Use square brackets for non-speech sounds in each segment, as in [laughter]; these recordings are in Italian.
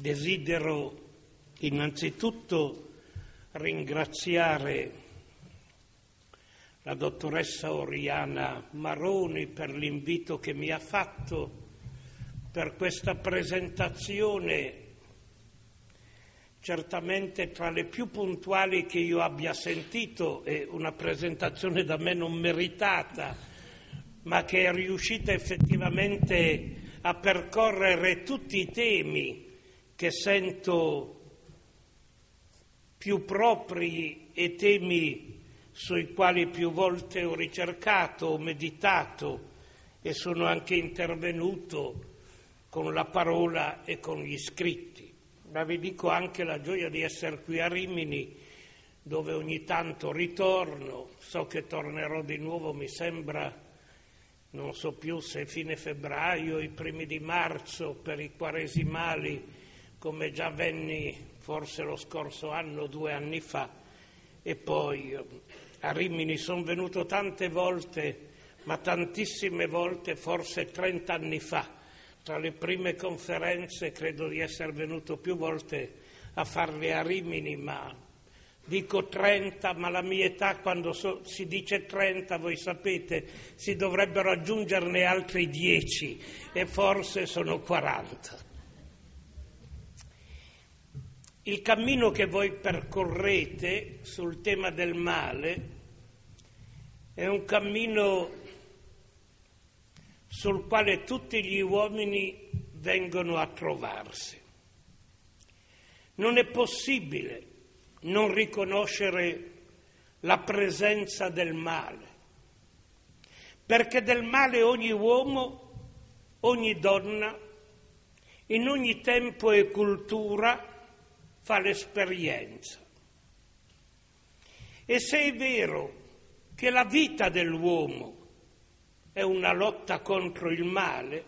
Desidero innanzitutto ringraziare la dottoressa Oriana Maroni per l'invito che mi ha fatto per questa presentazione certamente tra le più puntuali che io abbia sentito e una presentazione da me non meritata, ma che è riuscita effettivamente a percorrere tutti i temi che sento più propri e temi sui quali più volte ho ricercato, ho meditato e sono anche intervenuto con la parola e con gli scritti. Ma vi dico anche la gioia di essere qui a Rimini, dove ogni tanto ritorno, so che tornerò di nuovo, mi sembra, non so più se fine febbraio, i primi di marzo, per i quaresimali come già venni forse lo scorso anno, due anni fa, e poi eh, a Rimini sono venuto tante volte, ma tantissime volte, forse trent'anni fa. Tra le prime conferenze credo di essere venuto più volte a farle a Rimini, ma dico 30, ma la mia età quando so, si dice 30, voi sapete, si dovrebbero aggiungerne altri 10 e forse sono 40. Il cammino che voi percorrete sul tema del male è un cammino sul quale tutti gli uomini vengono a trovarsi. Non è possibile non riconoscere la presenza del male, perché del male ogni uomo, ogni donna, in ogni tempo e cultura fa l'esperienza. E se è vero che la vita dell'uomo è una lotta contro il male,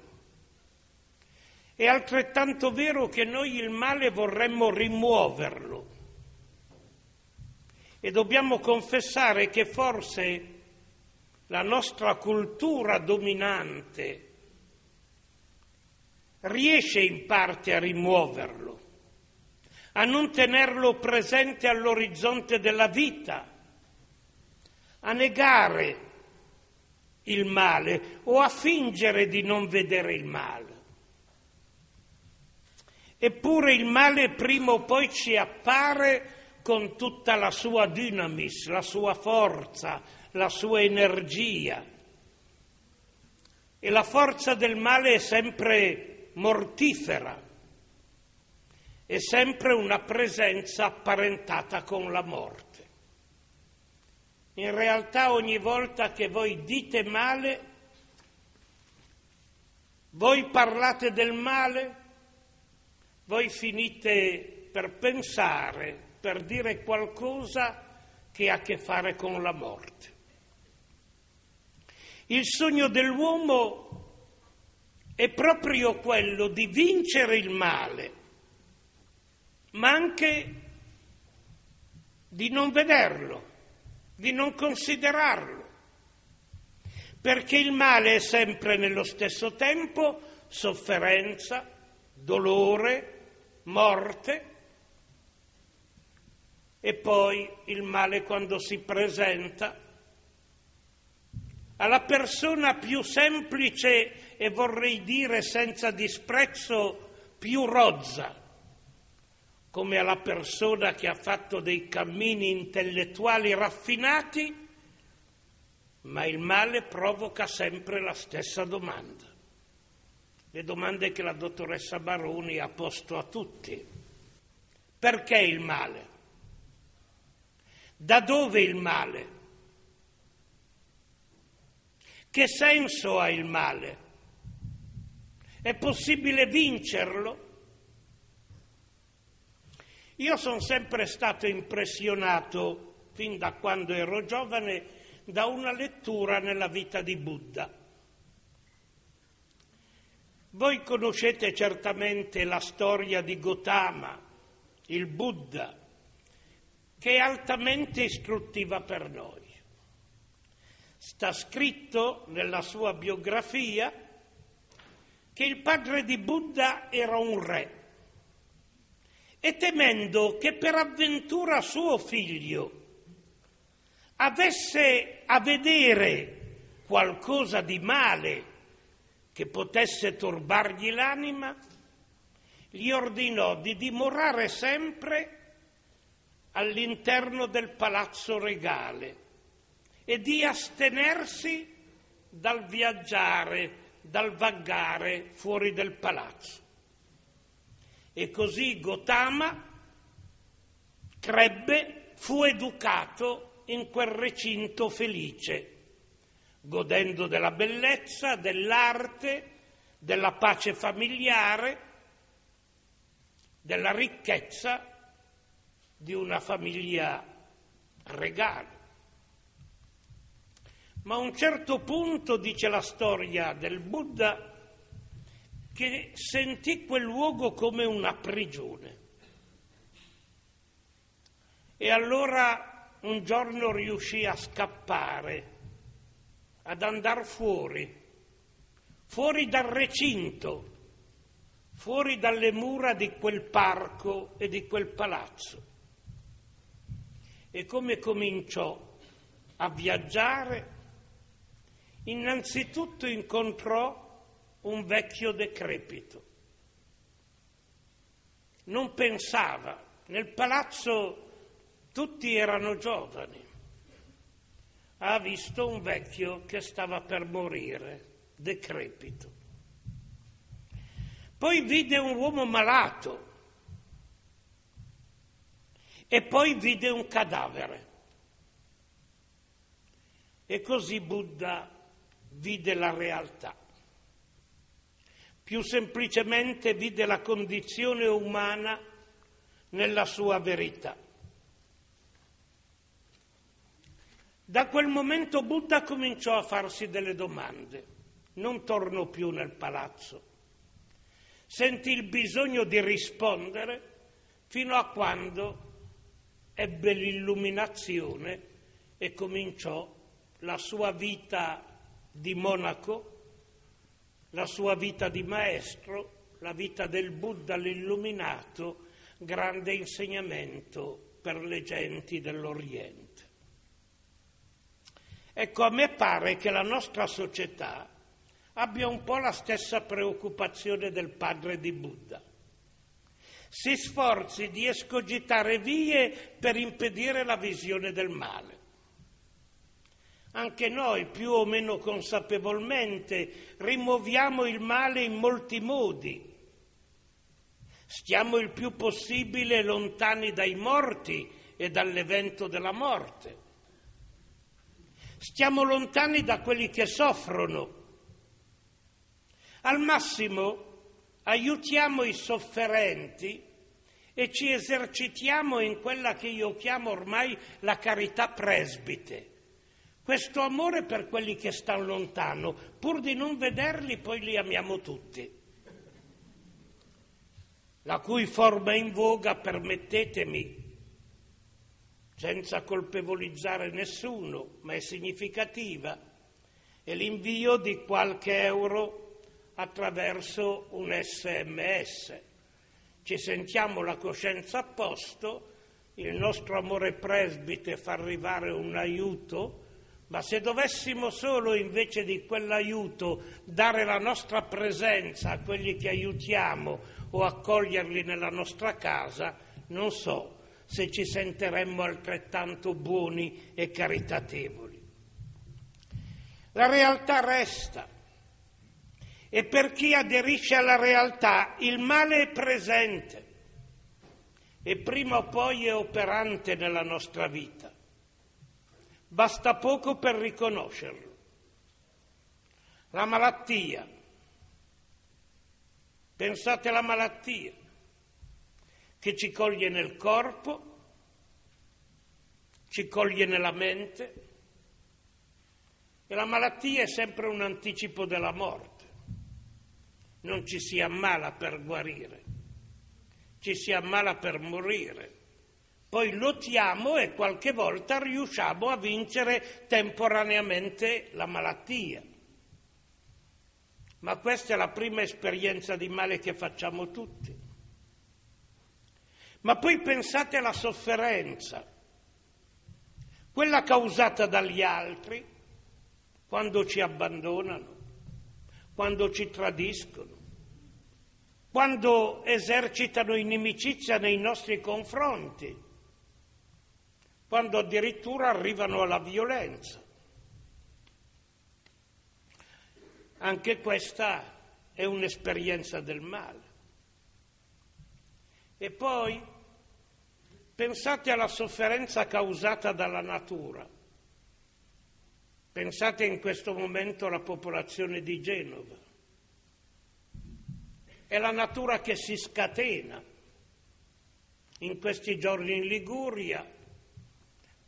è altrettanto vero che noi il male vorremmo rimuoverlo. E dobbiamo confessare che forse la nostra cultura dominante riesce in parte a rimuoverlo a non tenerlo presente all'orizzonte della vita, a negare il male o a fingere di non vedere il male. Eppure il male prima o poi ci appare con tutta la sua dynamis, la sua forza, la sua energia. E la forza del male è sempre mortifera è sempre una presenza apparentata con la morte. In realtà ogni volta che voi dite male, voi parlate del male, voi finite per pensare, per dire qualcosa che ha a che fare con la morte. Il sogno dell'uomo è proprio quello di vincere il male ma anche di non vederlo, di non considerarlo, perché il male è sempre nello stesso tempo sofferenza, dolore, morte e poi il male quando si presenta alla persona più semplice e vorrei dire senza disprezzo più rozza, come alla persona che ha fatto dei cammini intellettuali raffinati, ma il male provoca sempre la stessa domanda. Le domande che la dottoressa Baroni ha posto a tutti. Perché il male? Da dove il male? Che senso ha il male? È possibile vincerlo? Io sono sempre stato impressionato, fin da quando ero giovane, da una lettura nella vita di Buddha. Voi conoscete certamente la storia di Gautama, il Buddha, che è altamente istruttiva per noi. Sta scritto nella sua biografia che il padre di Buddha era un re e temendo che per avventura suo figlio avesse a vedere qualcosa di male che potesse turbargli l'anima, gli ordinò di dimorare sempre all'interno del palazzo regale e di astenersi dal viaggiare, dal vagare fuori del palazzo. E così Gotama crebbe, fu educato in quel recinto felice, godendo della bellezza, dell'arte, della pace familiare, della ricchezza di una famiglia regale. Ma a un certo punto, dice la storia del Buddha, che sentì quel luogo come una prigione. E allora un giorno riuscì a scappare, ad andare fuori, fuori dal recinto, fuori dalle mura di quel parco e di quel palazzo. E come cominciò a viaggiare, innanzitutto incontrò un vecchio decrepito. Non pensava, nel palazzo tutti erano giovani. Ha visto un vecchio che stava per morire, decrepito. Poi vide un uomo malato e poi vide un cadavere. E così Buddha vide la realtà più semplicemente vide la condizione umana nella sua verità. Da quel momento Buddha cominciò a farsi delle domande. Non tornò più nel palazzo. Sentì il bisogno di rispondere fino a quando ebbe l'illuminazione e cominciò la sua vita di monaco la sua vita di maestro, la vita del Buddha l'illuminato, grande insegnamento per le genti dell'Oriente. Ecco, a me pare che la nostra società abbia un po' la stessa preoccupazione del padre di Buddha. Si sforzi di escogitare vie per impedire la visione del male. Anche noi, più o meno consapevolmente, rimuoviamo il male in molti modi. Stiamo il più possibile lontani dai morti e dall'evento della morte. Stiamo lontani da quelli che soffrono. Al massimo aiutiamo i sofferenti e ci esercitiamo in quella che io chiamo ormai la carità presbite questo amore per quelli che stanno lontano, pur di non vederli, poi li amiamo tutti. La cui forma in voga, permettetemi, senza colpevolizzare nessuno, ma è significativa, è l'invio di qualche euro attraverso un sms. Ci sentiamo la coscienza a posto, il nostro amore presbite fa arrivare un aiuto ma se dovessimo solo invece di quell'aiuto dare la nostra presenza a quelli che aiutiamo o accoglierli nella nostra casa, non so se ci sentiremmo altrettanto buoni e caritatevoli. La realtà resta e per chi aderisce alla realtà il male è presente e prima o poi è operante nella nostra vita. Basta poco per riconoscerlo. La malattia. Pensate alla malattia che ci coglie nel corpo, ci coglie nella mente e la malattia è sempre un anticipo della morte. Non ci si ammala per guarire, ci si ammala per morire poi lottiamo e qualche volta riusciamo a vincere temporaneamente la malattia. Ma questa è la prima esperienza di male che facciamo tutti. Ma poi pensate alla sofferenza, quella causata dagli altri quando ci abbandonano, quando ci tradiscono, quando esercitano inimicizia nei nostri confronti, quando addirittura arrivano alla violenza. Anche questa è un'esperienza del male. E poi pensate alla sofferenza causata dalla natura. Pensate in questo momento alla popolazione di Genova. È la natura che si scatena. In questi giorni in Liguria,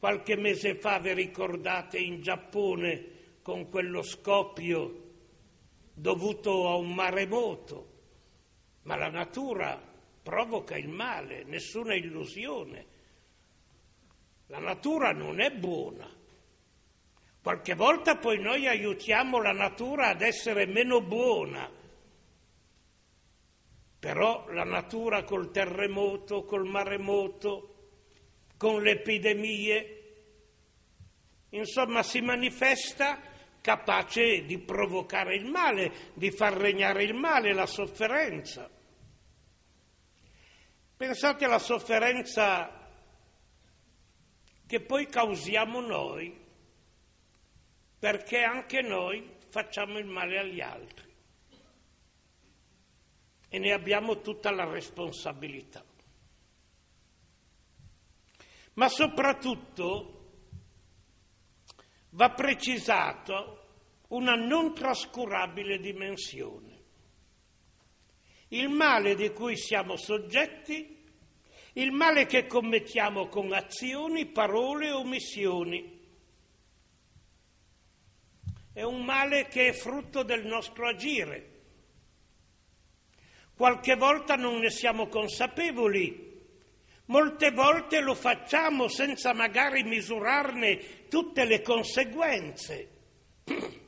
qualche mese fa vi ricordate in Giappone con quello scoppio dovuto a un maremoto, ma la natura provoca il male, nessuna illusione. La natura non è buona. Qualche volta poi noi aiutiamo la natura ad essere meno buona, però la natura col terremoto, col maremoto, con le epidemie, insomma si manifesta capace di provocare il male, di far regnare il male, la sofferenza. Pensate alla sofferenza che poi causiamo noi, perché anche noi facciamo il male agli altri e ne abbiamo tutta la responsabilità. Ma soprattutto va precisato una non trascurabile dimensione il male di cui siamo soggetti, il male che commettiamo con azioni, parole o omissioni. È un male che è frutto del nostro agire. Qualche volta non ne siamo consapevoli, molte volte lo facciamo senza magari misurarne tutte le conseguenze. [clears throat]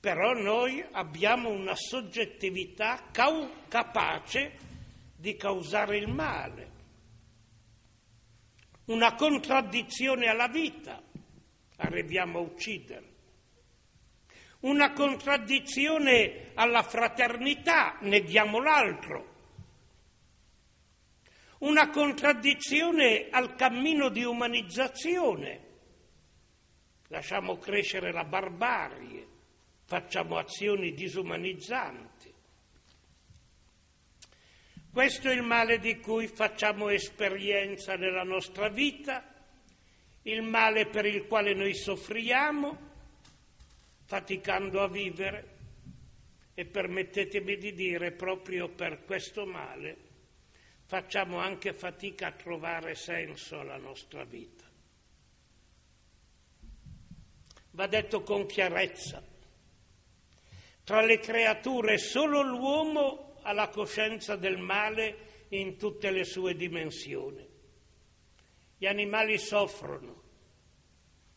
però noi abbiamo una soggettività cau- capace di causare il male, una contraddizione alla vita, arriviamo a uccidere, una contraddizione alla fraternità, neghiamo l'altro, una contraddizione al cammino di umanizzazione, lasciamo crescere la barbarie facciamo azioni disumanizzanti. Questo è il male di cui facciamo esperienza nella nostra vita, il male per il quale noi soffriamo, faticando a vivere e permettetemi di dire proprio per questo male facciamo anche fatica a trovare senso alla nostra vita. Va detto con chiarezza, tra le creature solo l'uomo ha la coscienza del male in tutte le sue dimensioni. Gli animali soffrono,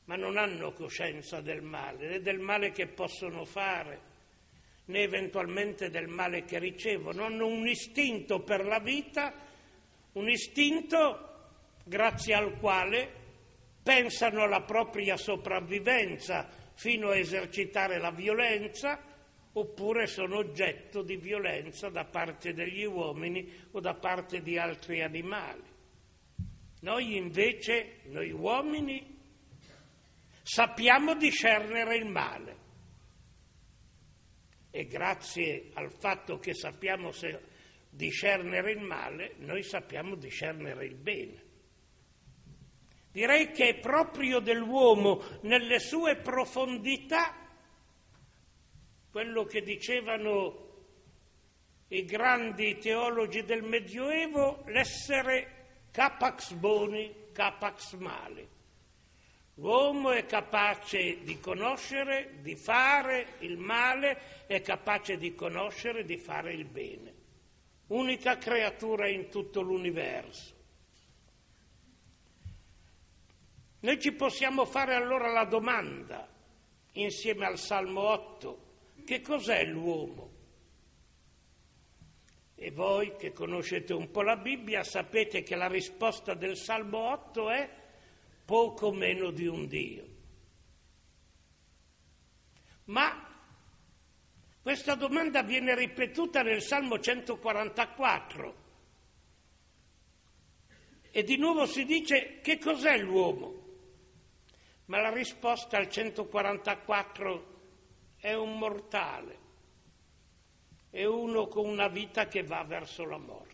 ma non hanno coscienza del male, né del male che possono fare, né eventualmente del male che ricevono. Hanno un istinto per la vita, un istinto grazie al quale pensano alla propria sopravvivenza fino a esercitare la violenza oppure sono oggetto di violenza da parte degli uomini o da parte di altri animali. Noi invece, noi uomini, sappiamo discernere il male e grazie al fatto che sappiamo discernere il male, noi sappiamo discernere il bene. Direi che è proprio dell'uomo nelle sue profondità quello che dicevano i grandi teologi del Medioevo, l'essere capax boni, capax mali. L'uomo è capace di conoscere, di fare il male, è capace di conoscere, di fare il bene. Unica creatura in tutto l'universo. Noi ci possiamo fare allora la domanda, insieme al Salmo 8, che cos'è l'uomo? E voi che conoscete un po' la Bibbia sapete che la risposta del Salmo 8 è poco meno di un Dio. Ma questa domanda viene ripetuta nel Salmo 144 e di nuovo si dice che cos'è l'uomo? Ma la risposta al 144 è un mortale, è uno con una vita che va verso la morte.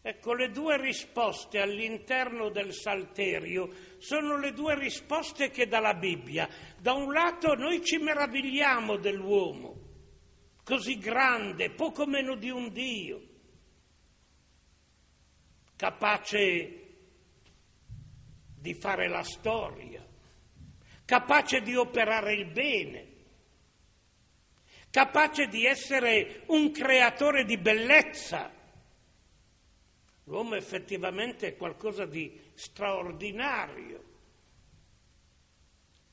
Ecco, le due risposte all'interno del Salterio sono le due risposte che dà la Bibbia. Da un lato noi ci meravigliamo dell'uomo, così grande, poco meno di un Dio, capace di fare la storia, capace di operare il bene, capace di essere un creatore di bellezza. L'uomo effettivamente è qualcosa di straordinario,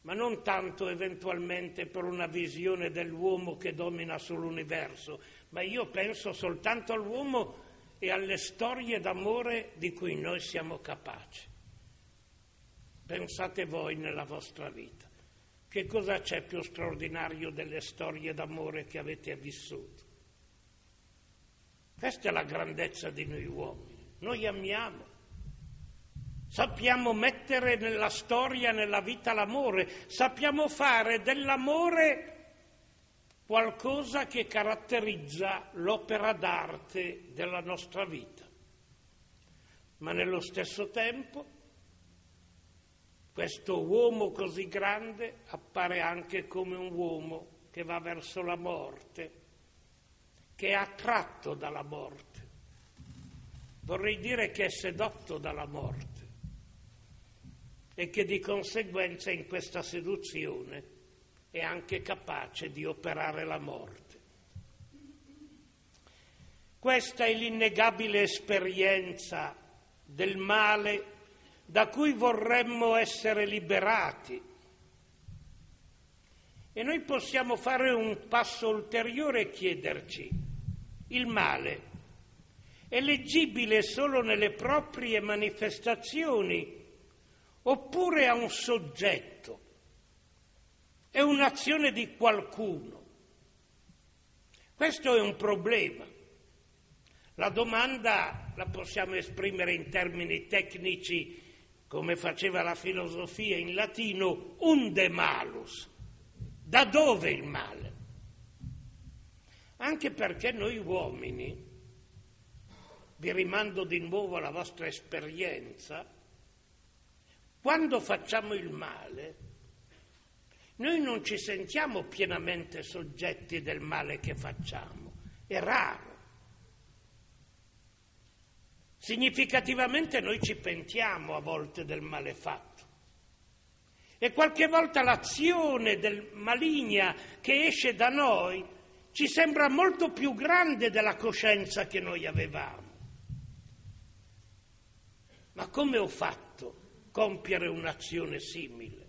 ma non tanto eventualmente per una visione dell'uomo che domina sull'universo, ma io penso soltanto all'uomo e alle storie d'amore di cui noi siamo capaci. Pensate voi nella vostra vita. Che cosa c'è più straordinario delle storie d'amore che avete vissuto? Questa è la grandezza di noi uomini. Noi amiamo. Sappiamo mettere nella storia, nella vita l'amore. Sappiamo fare dell'amore qualcosa che caratterizza l'opera d'arte della nostra vita. Ma nello stesso tempo questo uomo così grande appare anche come un uomo che va verso la morte, che è attratto dalla morte. Vorrei dire che è sedotto dalla morte e che di conseguenza in questa seduzione è anche capace di operare la morte. Questa è l'innegabile esperienza del male da cui vorremmo essere liberati. E noi possiamo fare un passo ulteriore e chiederci, il male è leggibile solo nelle proprie manifestazioni oppure ha un soggetto, è un'azione di qualcuno? Questo è un problema. La domanda la possiamo esprimere in termini tecnici come faceva la filosofia in latino, unde malus. Da dove il male? Anche perché noi uomini, vi rimando di nuovo alla vostra esperienza, quando facciamo il male, noi non ci sentiamo pienamente soggetti del male che facciamo, è raro. Significativamente noi ci pentiamo a volte del male fatto. E qualche volta l'azione del maligna che esce da noi ci sembra molto più grande della coscienza che noi avevamo. Ma come ho fatto compiere un'azione simile?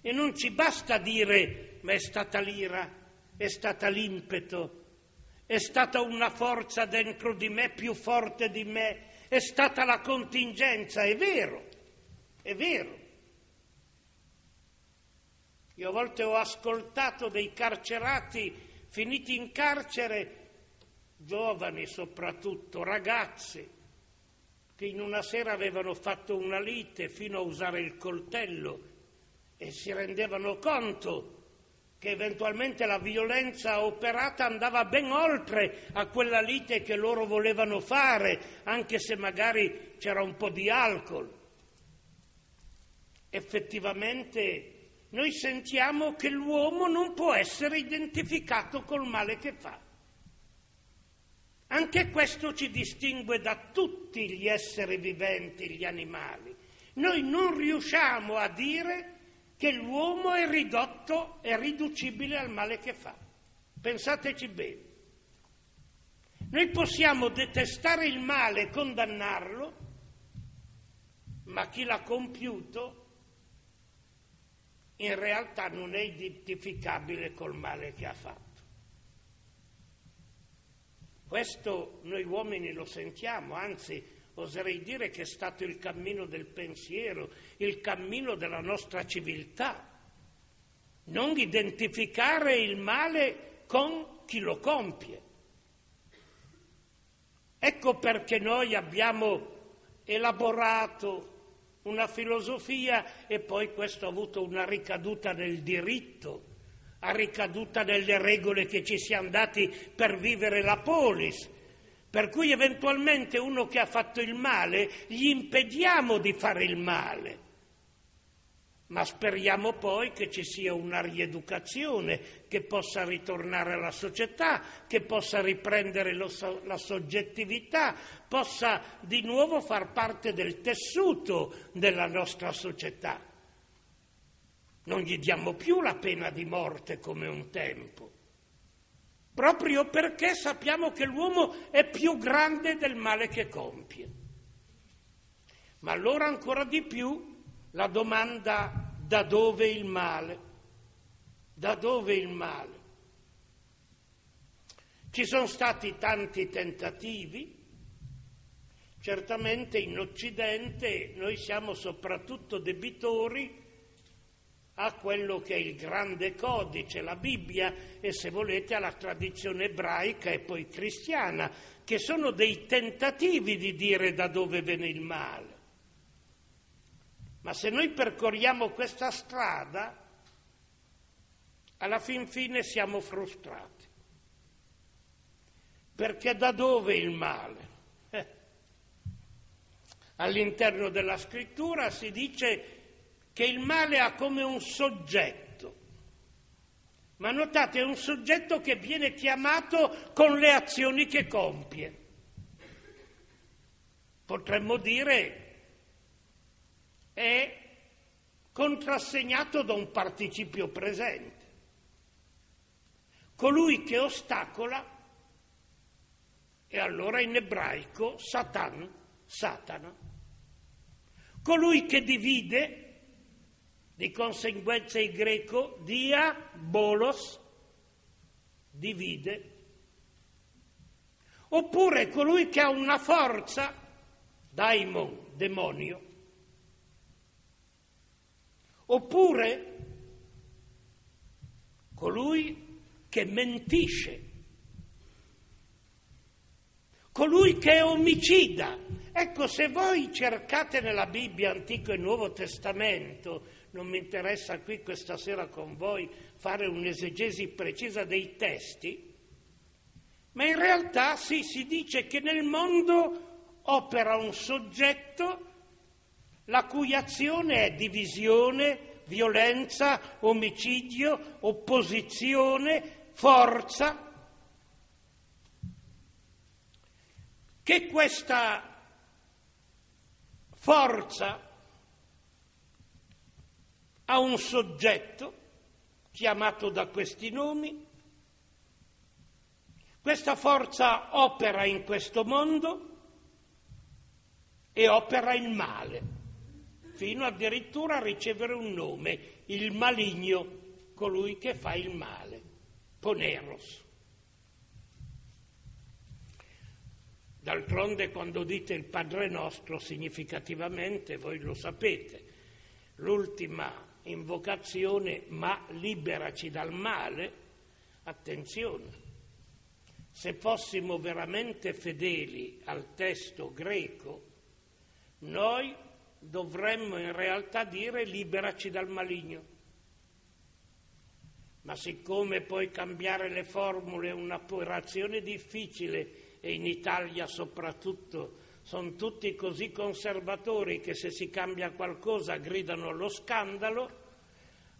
E non ci basta dire ma è stata l'ira, è stata l'impeto, è stata una forza dentro di me più forte di me, è stata la contingenza, è vero, è vero. Io a volte ho ascoltato dei carcerati finiti in carcere, giovani soprattutto, ragazzi, che in una sera avevano fatto una lite fino a usare il coltello e si rendevano conto che eventualmente la violenza operata andava ben oltre a quella lite che loro volevano fare, anche se magari c'era un po' di alcol. Effettivamente noi sentiamo che l'uomo non può essere identificato col male che fa. Anche questo ci distingue da tutti gli esseri viventi, gli animali. Noi non riusciamo a dire che l'uomo è ridotto, è riducibile al male che fa. Pensateci bene. Noi possiamo detestare il male e condannarlo, ma chi l'ha compiuto in realtà non è identificabile col male che ha fatto. Questo noi uomini lo sentiamo, anzi oserei dire che è stato il cammino del pensiero, il cammino della nostra civiltà. Non identificare il male con chi lo compie. Ecco perché noi abbiamo elaborato una filosofia e poi questo ha avuto una ricaduta nel diritto, ha ricaduta nelle regole che ci siamo dati per vivere la polis, per cui eventualmente uno che ha fatto il male gli impediamo di fare il male ma speriamo poi che ci sia una rieducazione, che possa ritornare alla società, che possa riprendere lo, la soggettività, possa di nuovo far parte del tessuto della nostra società. Non gli diamo più la pena di morte come un tempo, proprio perché sappiamo che l'uomo è più grande del male che compie. Ma allora ancora di più la domanda da dove il male? Da dove il male? Ci sono stati tanti tentativi, certamente in Occidente noi siamo soprattutto debitori a quello che è il grande codice, la Bibbia e se volete alla tradizione ebraica e poi cristiana, che sono dei tentativi di dire da dove viene il male. Ma se noi percorriamo questa strada, alla fin fine siamo frustrati. Perché da dove il male? Eh. All'interno della scrittura si dice che il male ha come un soggetto, ma notate è un soggetto che viene chiamato con le azioni che compie. Potremmo dire è contrassegnato da un participio presente. Colui che ostacola è allora in ebraico Satan, Satana. Colui che divide, di conseguenza in greco, dia, bolos, divide. Oppure colui che ha una forza, daimon, demonio, oppure colui che mentisce, colui che è omicida. Ecco, se voi cercate nella Bibbia Antico e Nuovo Testamento, non mi interessa qui questa sera con voi fare un'esegesi precisa dei testi, ma in realtà sì, si dice che nel mondo opera un soggetto la cui azione è divisione, violenza, omicidio, opposizione, forza. Che questa forza ha un soggetto chiamato da questi nomi, questa forza opera in questo mondo e opera il male fino addirittura a ricevere un nome, il maligno, colui che fa il male, Poneros. D'altronde quando dite il Padre nostro, significativamente, voi lo sapete, l'ultima invocazione, ma liberaci dal male, attenzione, se fossimo veramente fedeli al testo greco, noi dovremmo in realtà dire liberaci dal maligno. Ma siccome poi cambiare le formule è un'operazione difficile e in Italia soprattutto sono tutti così conservatori che se si cambia qualcosa gridano allo scandalo,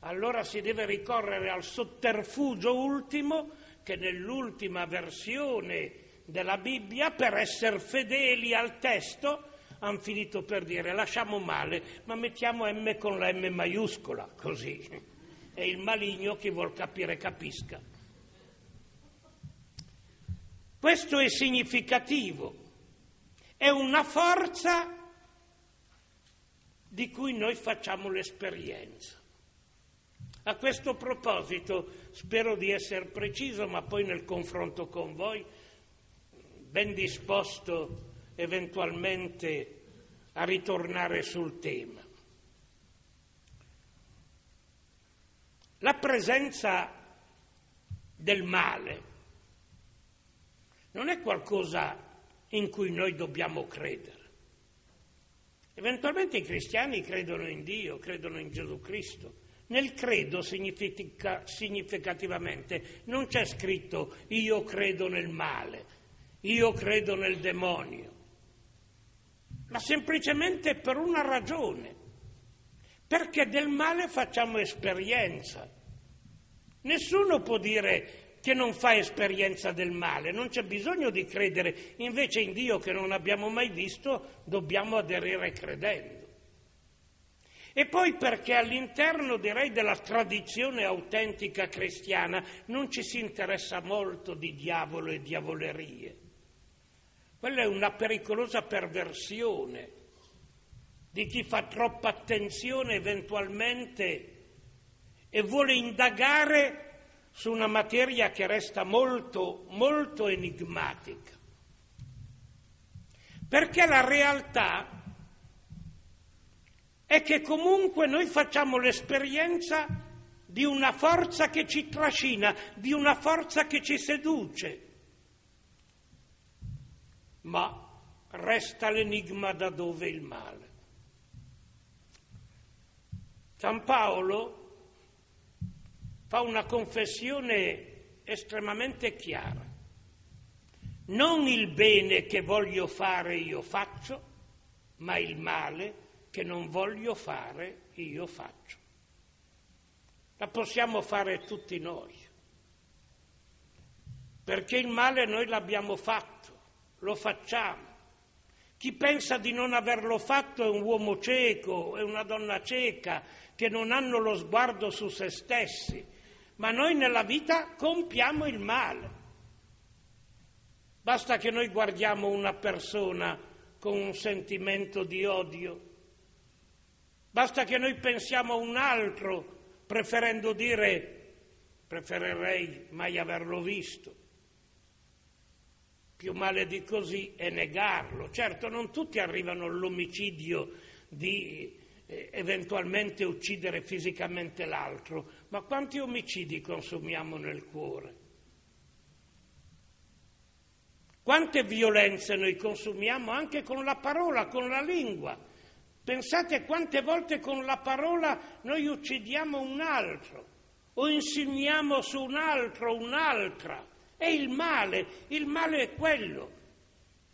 allora si deve ricorrere al sotterfugio ultimo che nell'ultima versione della Bibbia, per essere fedeli al testo, hanno finito per dire lasciamo male, ma mettiamo M con la M maiuscola, così. È il maligno che vuol capire capisca. Questo è significativo, è una forza di cui noi facciamo l'esperienza. A questo proposito spero di essere preciso, ma poi nel confronto con voi ben disposto eventualmente a ritornare sul tema. La presenza del male non è qualcosa in cui noi dobbiamo credere. Eventualmente i cristiani credono in Dio, credono in Gesù Cristo. Nel credo significa, significativamente non c'è scritto io credo nel male, io credo nel demonio, ma semplicemente per una ragione, perché del male facciamo esperienza. Nessuno può dire che non fa esperienza del male, non c'è bisogno di credere, invece in Dio che non abbiamo mai visto dobbiamo aderire credendo. E poi perché all'interno, direi, della tradizione autentica cristiana non ci si interessa molto di diavolo e diavolerie. Quella è una pericolosa perversione di chi fa troppa attenzione eventualmente e vuole indagare su una materia che resta molto, molto enigmatica. Perché la realtà è che comunque noi facciamo l'esperienza di una forza che ci trascina, di una forza che ci seduce. Ma resta l'enigma da dove il male. San Paolo fa una confessione estremamente chiara. Non il bene che voglio fare io faccio, ma il male che non voglio fare io faccio. La possiamo fare tutti noi, perché il male noi l'abbiamo fatto, lo facciamo. Chi pensa di non averlo fatto è un uomo cieco, è una donna cieca, che non hanno lo sguardo su se stessi, ma noi nella vita compiamo il male. Basta che noi guardiamo una persona con un sentimento di odio, basta che noi pensiamo a un altro preferendo dire preferirei mai averlo visto. Più male di così è negarlo. Certo, non tutti arrivano all'omicidio di eh, eventualmente uccidere fisicamente l'altro, ma quanti omicidi consumiamo nel cuore? Quante violenze noi consumiamo anche con la parola, con la lingua? Pensate quante volte con la parola noi uccidiamo un altro o insigniamo su un altro, un'altra. È il male, il male è quello.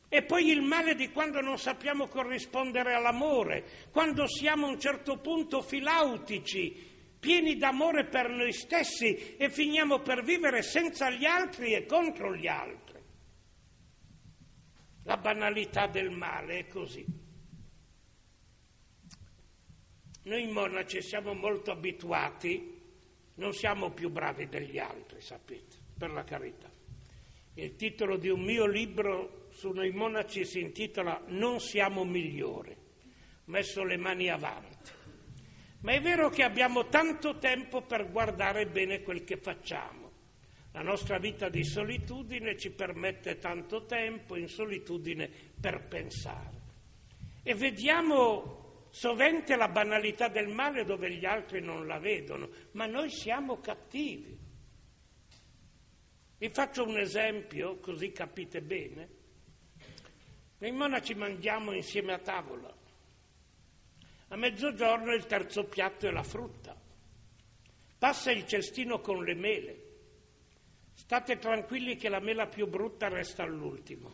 E poi il male di quando non sappiamo corrispondere all'amore, quando siamo a un certo punto filautici, pieni d'amore per noi stessi e finiamo per vivere senza gli altri e contro gli altri. La banalità del male è così. Noi monaci siamo molto abituati, non siamo più bravi degli altri, sapete, per la carità. Il titolo di un mio libro su noi monaci si intitola Non siamo migliori, messo le mani avanti. Ma è vero che abbiamo tanto tempo per guardare bene quel che facciamo. La nostra vita di solitudine ci permette tanto tempo in solitudine per pensare. E vediamo sovente la banalità del male dove gli altri non la vedono, ma noi siamo cattivi. Vi faccio un esempio così capite bene. Noi monaci mangiamo insieme a tavola. A mezzogiorno il terzo piatto è la frutta. Passa il cestino con le mele. State tranquilli che la mela più brutta resta all'ultimo.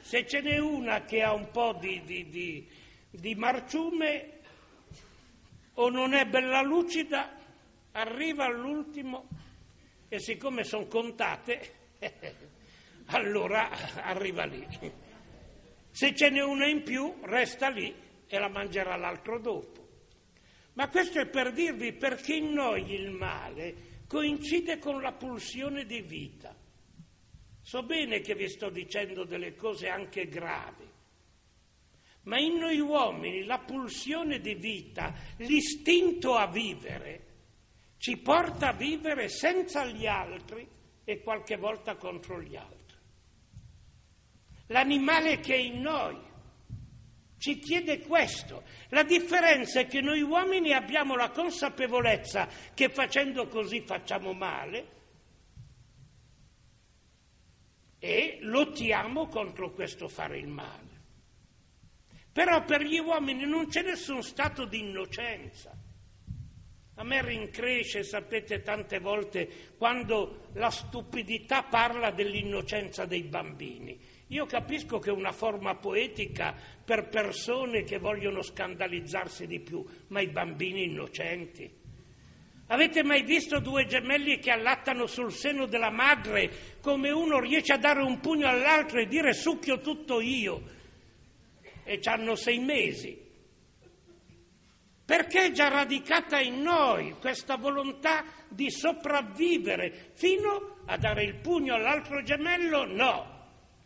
Se ce n'è una che ha un po' di, di, di, di marciume o non è bella lucida, arriva all'ultimo e siccome sono contate, [laughs] allora arriva lì. Se ce n'è una in più, resta lì e la mangerà l'altro dopo. Ma questo è per dirvi perché in noi il male coincide con la pulsione di vita. So bene che vi sto dicendo delle cose anche gravi, ma in noi uomini la pulsione di vita, l'istinto a vivere, ci porta a vivere senza gli altri e qualche volta contro gli altri. L'animale che è in noi ci chiede questo. La differenza è che noi uomini abbiamo la consapevolezza che facendo così facciamo male e lottiamo contro questo fare il male. Però per gli uomini non c'è nessun stato di innocenza. A me rincresce, sapete, tante volte quando la stupidità parla dell'innocenza dei bambini. Io capisco che è una forma poetica per persone che vogliono scandalizzarsi di più, ma i bambini innocenti. Avete mai visto due gemelli che allattano sul seno della madre come uno riesce a dare un pugno all'altro e dire succhio tutto io? E hanno sei mesi. Perché è già radicata in noi questa volontà di sopravvivere fino a dare il pugno all'altro gemello? No.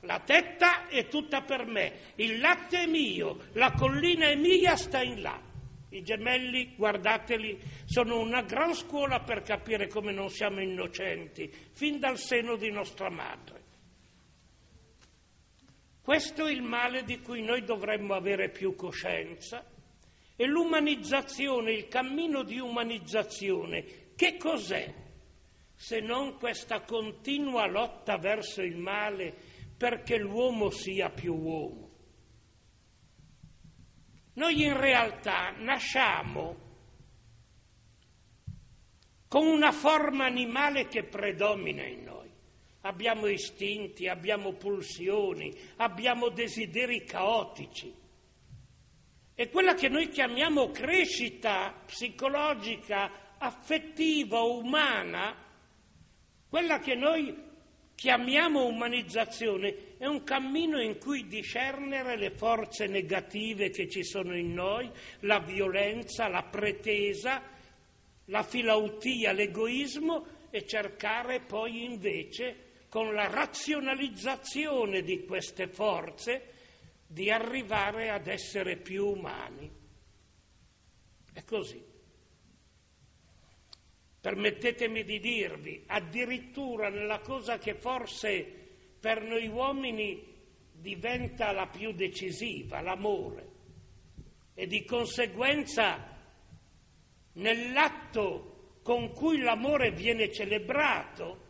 La tetta è tutta per me, il latte è mio, la collina è mia, sta in là. I gemelli, guardateli, sono una gran scuola per capire come non siamo innocenti, fin dal seno di nostra madre. Questo è il male di cui noi dovremmo avere più coscienza. E l'umanizzazione, il cammino di umanizzazione, che cos'è? Se non questa continua lotta verso il male perché l'uomo sia più uomo? Noi in realtà nasciamo con una forma animale che predomina in noi. Abbiamo istinti, abbiamo pulsioni, abbiamo desideri caotici. E quella che noi chiamiamo crescita psicologica, affettiva, umana, quella che noi chiamiamo umanizzazione, è un cammino in cui discernere le forze negative che ci sono in noi, la violenza, la pretesa, la filautia, l'egoismo e cercare poi invece con la razionalizzazione di queste forze di arrivare ad essere più umani. È così. Permettetemi di dirvi, addirittura nella cosa che forse per noi uomini diventa la più decisiva, l'amore, e di conseguenza nell'atto con cui l'amore viene celebrato,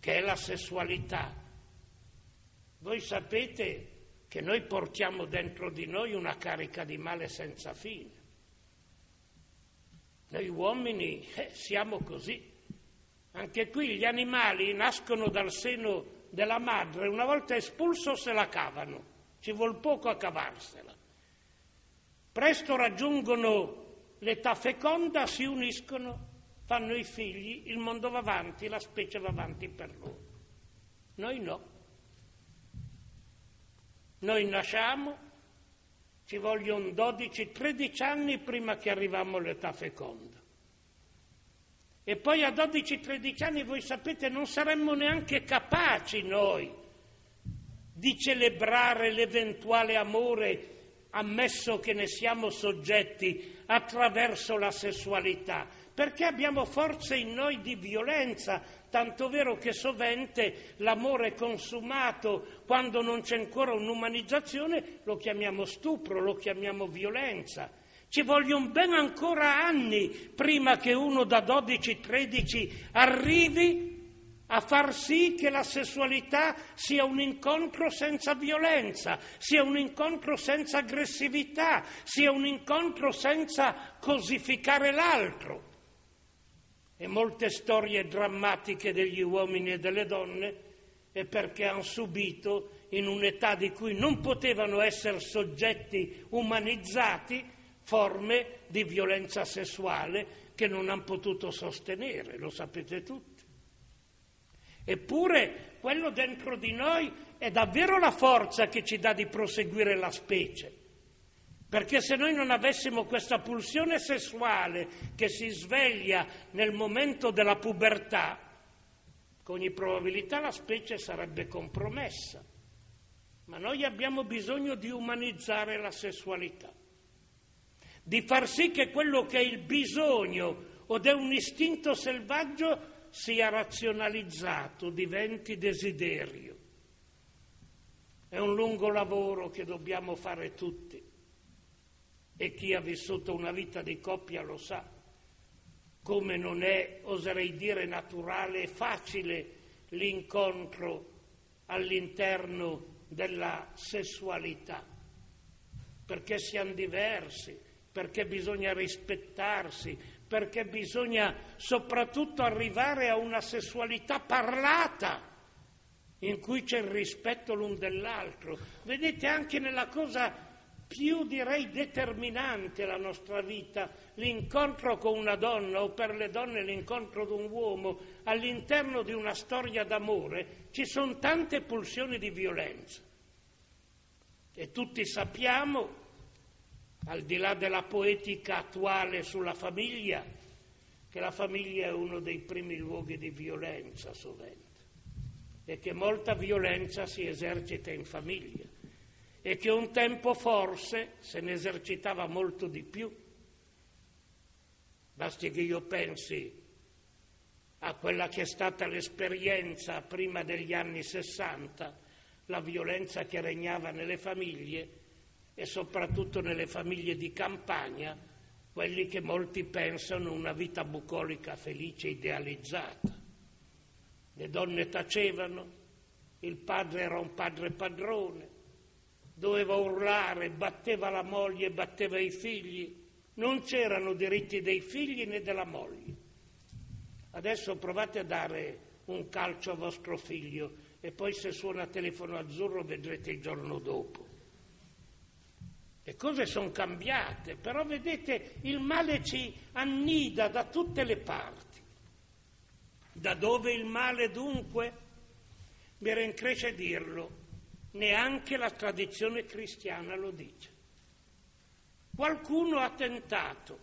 che è la sessualità. Voi sapete che noi portiamo dentro di noi una carica di male senza fine. Noi uomini eh, siamo così. Anche qui gli animali nascono dal seno della madre, una volta espulso se la cavano, ci vuol poco a cavarsela. Presto raggiungono l'età feconda, si uniscono, fanno i figli, il mondo va avanti, la specie va avanti per loro. Noi no. Noi nasciamo, ci vogliono 12-13 anni prima che arriviamo all'età feconda. E poi a 12-13 anni, voi sapete, non saremmo neanche capaci noi di celebrare l'eventuale amore, ammesso che ne siamo soggetti attraverso la sessualità, perché abbiamo forze in noi di violenza, tanto vero che sovente l'amore consumato, quando non c'è ancora un'umanizzazione, lo chiamiamo stupro, lo chiamiamo violenza. Ci vogliono ben ancora anni prima che uno da 12-13 arrivi a far sì che la sessualità sia un incontro senza violenza, sia un incontro senza aggressività, sia un incontro senza cosificare l'altro. E molte storie drammatiche degli uomini e delle donne è perché hanno subito, in un'età di cui non potevano essere soggetti umanizzati, forme di violenza sessuale che non hanno potuto sostenere, lo sapete tutti. Eppure quello dentro di noi è davvero la forza che ci dà di proseguire la specie. Perché se noi non avessimo questa pulsione sessuale che si sveglia nel momento della pubertà, con ogni probabilità la specie sarebbe compromessa. Ma noi abbiamo bisogno di umanizzare la sessualità, di far sì che quello che è il bisogno o è un istinto selvaggio sia razionalizzato, diventi desiderio. È un lungo lavoro che dobbiamo fare tutti e chi ha vissuto una vita di coppia lo sa, come non è, oserei dire, naturale e facile l'incontro all'interno della sessualità, perché siamo diversi, perché bisogna rispettarsi, perché bisogna soprattutto arrivare a una sessualità parlata in cui c'è il rispetto l'un dell'altro. Vedete anche nella cosa più direi determinante la nostra vita, l'incontro con una donna o per le donne l'incontro con un uomo, all'interno di una storia d'amore ci sono tante pulsioni di violenza. E tutti sappiamo, al di là della poetica attuale sulla famiglia, che la famiglia è uno dei primi luoghi di violenza sovente e che molta violenza si esercita in famiglia e che un tempo forse se ne esercitava molto di più. Basti che io pensi a quella che è stata l'esperienza prima degli anni Sessanta, la violenza che regnava nelle famiglie e soprattutto nelle famiglie di campagna, quelli che molti pensano una vita bucolica felice, idealizzata. Le donne tacevano, il padre era un padre padrone, doveva urlare, batteva la moglie, batteva i figli, non c'erano diritti dei figli né della moglie. Adesso provate a dare un calcio a vostro figlio e poi se suona telefono azzurro vedrete il giorno dopo. Le cose sono cambiate, però vedete il male ci annida da tutte le parti. Da dove il male dunque? Mi rincresce dirlo, neanche la tradizione cristiana lo dice. Qualcuno ha tentato,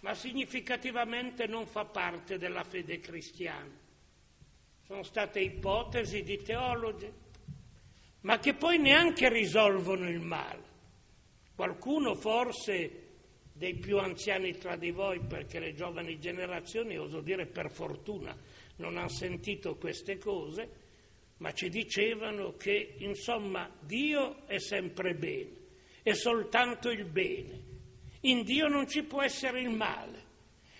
ma significativamente non fa parte della fede cristiana. Sono state ipotesi di teologi, ma che poi neanche risolvono il male. Qualcuno forse dei più anziani tra di voi, perché le giovani generazioni, oso dire per fortuna, non hanno sentito queste cose, ma ci dicevano che insomma Dio è sempre bene, è soltanto il bene. In Dio non ci può essere il male,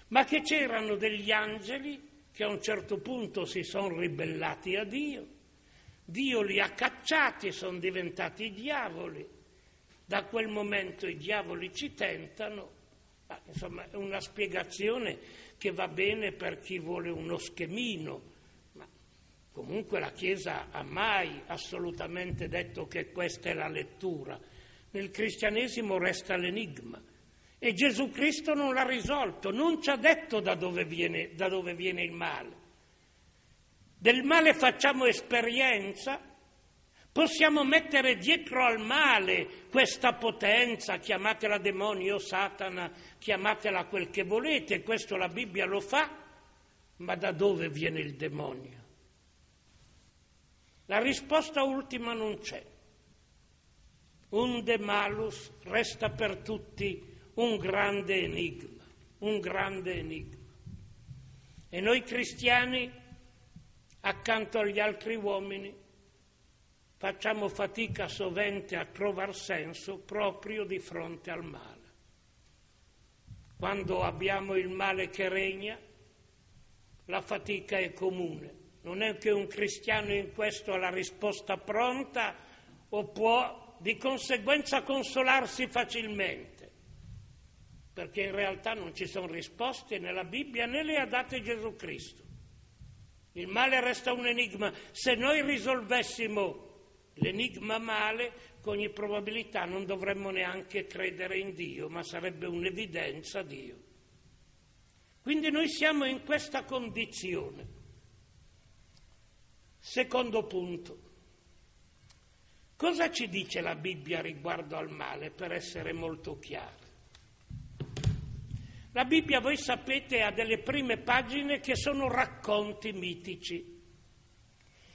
ma che c'erano degli angeli che a un certo punto si sono ribellati a Dio, Dio li ha cacciati sono diventati diavoli. Da quel momento i diavoli ci tentano, ma, insomma è una spiegazione che va bene per chi vuole uno schemino Comunque la Chiesa ha mai assolutamente detto che questa è la lettura. Nel cristianesimo resta l'enigma e Gesù Cristo non l'ha risolto, non ci ha detto da dove viene, da dove viene il male. Del male facciamo esperienza, possiamo mettere dietro al male questa potenza, chiamatela demonio, Satana, chiamatela quel che volete, questo la Bibbia lo fa, ma da dove viene il demonio? La risposta ultima non c'è. Un de malus resta per tutti un grande enigma, un grande enigma. E noi cristiani, accanto agli altri uomini, facciamo fatica sovente a trovare senso proprio di fronte al male. Quando abbiamo il male che regna, la fatica è comune non è che un cristiano in questo ha la risposta pronta o può di conseguenza consolarsi facilmente, perché in realtà non ci sono risposte nella Bibbia né le ha date Gesù Cristo. Il male resta un enigma. Se noi risolvessimo l'enigma male, con ogni probabilità non dovremmo neanche credere in Dio, ma sarebbe un'evidenza Dio. Quindi noi siamo in questa condizione. Secondo punto. Cosa ci dice la Bibbia riguardo al male, per essere molto chiari? La Bibbia, voi sapete, ha delle prime pagine che sono racconti mitici,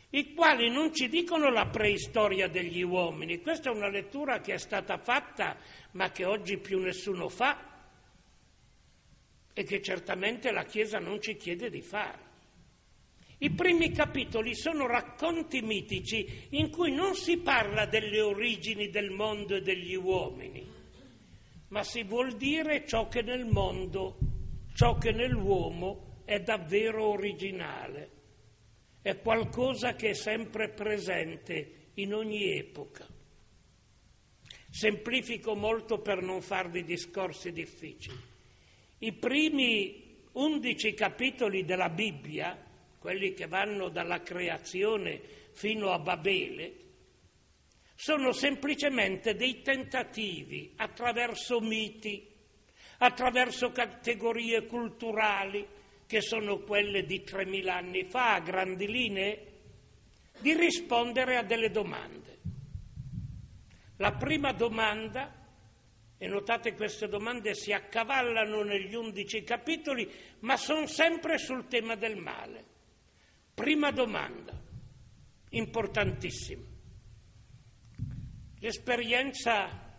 i quali non ci dicono la preistoria degli uomini. Questa è una lettura che è stata fatta, ma che oggi più nessuno fa, e che certamente la Chiesa non ci chiede di fare. I primi capitoli sono racconti mitici in cui non si parla delle origini del mondo e degli uomini, ma si vuol dire ciò che nel mondo, ciò che nell'uomo è davvero originale, è qualcosa che è sempre presente in ogni epoca. Semplifico molto per non farvi discorsi difficili. I primi undici capitoli della Bibbia quelli che vanno dalla creazione fino a Babele, sono semplicemente dei tentativi attraverso miti, attraverso categorie culturali, che sono quelle di 3.000 anni fa, a grandi linee, di rispondere a delle domande. La prima domanda, e notate queste domande si accavallano negli undici capitoli, ma sono sempre sul tema del male. Prima domanda, importantissima. L'esperienza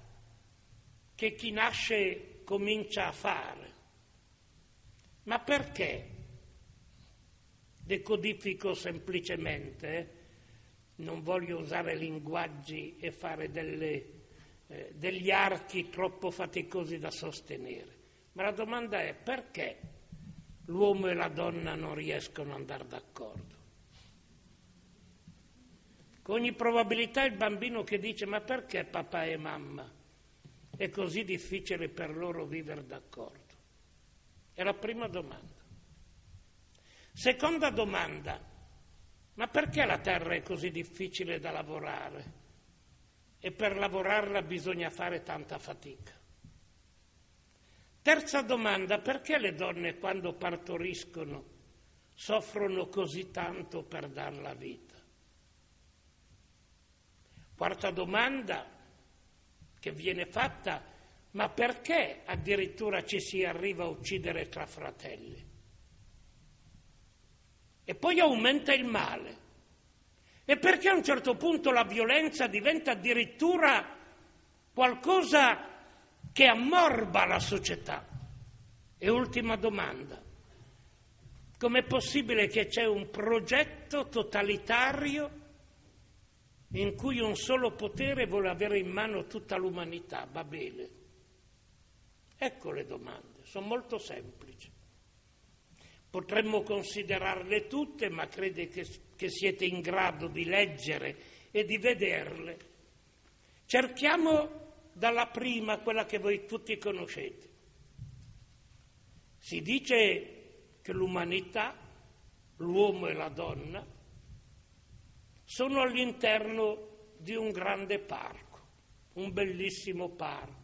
che chi nasce comincia a fare. Ma perché? Decodifico semplicemente, eh? non voglio usare linguaggi e fare delle, eh, degli archi troppo faticosi da sostenere, ma la domanda è perché l'uomo e la donna non riescono ad andare d'accordo. Con ogni probabilità il bambino che dice ma perché papà e mamma è così difficile per loro vivere d'accordo? È la prima domanda. Seconda domanda, ma perché la terra è così difficile da lavorare? E per lavorarla bisogna fare tanta fatica. Terza domanda, perché le donne quando partoriscono soffrono così tanto per dar la vita? Quarta domanda che viene fatta, ma perché addirittura ci si arriva a uccidere tra fratelli? E poi aumenta il male. E perché a un certo punto la violenza diventa addirittura qualcosa che ammorba la società. E ultima domanda, com'è possibile che c'è un progetto totalitario in cui un solo potere vuole avere in mano tutta l'umanità, Babele? Ecco le domande, sono molto semplici. Potremmo considerarle tutte, ma credo che, che siete in grado di leggere e di vederle. Cerchiamo dalla prima, quella che voi tutti conoscete. Si dice che l'umanità, l'uomo e la donna, sono all'interno di un grande parco, un bellissimo parco,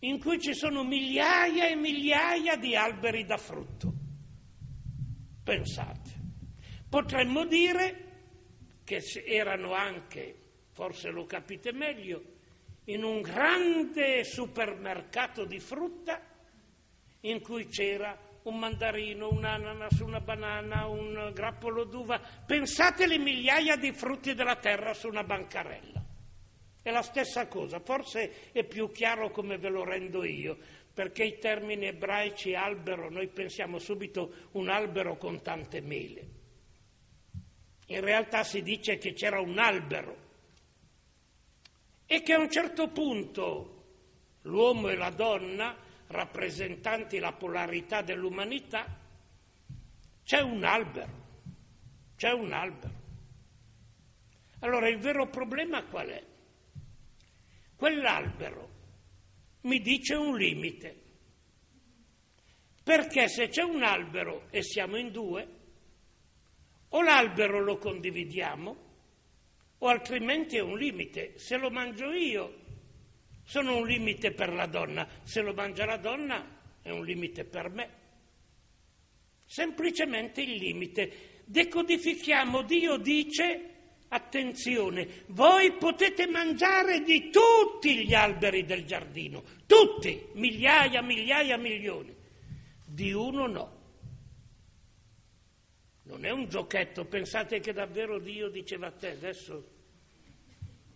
in cui ci sono migliaia e migliaia di alberi da frutto. Pensate, potremmo dire che erano anche forse lo capite meglio, in un grande supermercato di frutta in cui c'era un mandarino, un ananas, una banana, un grappolo d'uva. Pensate le migliaia di frutti della terra su una bancarella. È la stessa cosa, forse è più chiaro come ve lo rendo io, perché i termini ebraici albero, noi pensiamo subito un albero con tante mele. In realtà si dice che c'era un albero e che a un certo punto l'uomo e la donna, rappresentanti la polarità dell'umanità, c'è un albero, c'è un albero. Allora il vero problema qual è? Quell'albero mi dice un limite, perché se c'è un albero e siamo in due, o l'albero lo condividiamo, o altrimenti è un limite. Se lo mangio io, sono un limite per la donna, se lo mangia la donna è un limite per me. Semplicemente il limite. Decodifichiamo, Dio dice, attenzione, voi potete mangiare di tutti gli alberi del giardino, tutti, migliaia, migliaia, milioni, di uno no. Non è un giochetto, pensate che davvero Dio diceva a te, adesso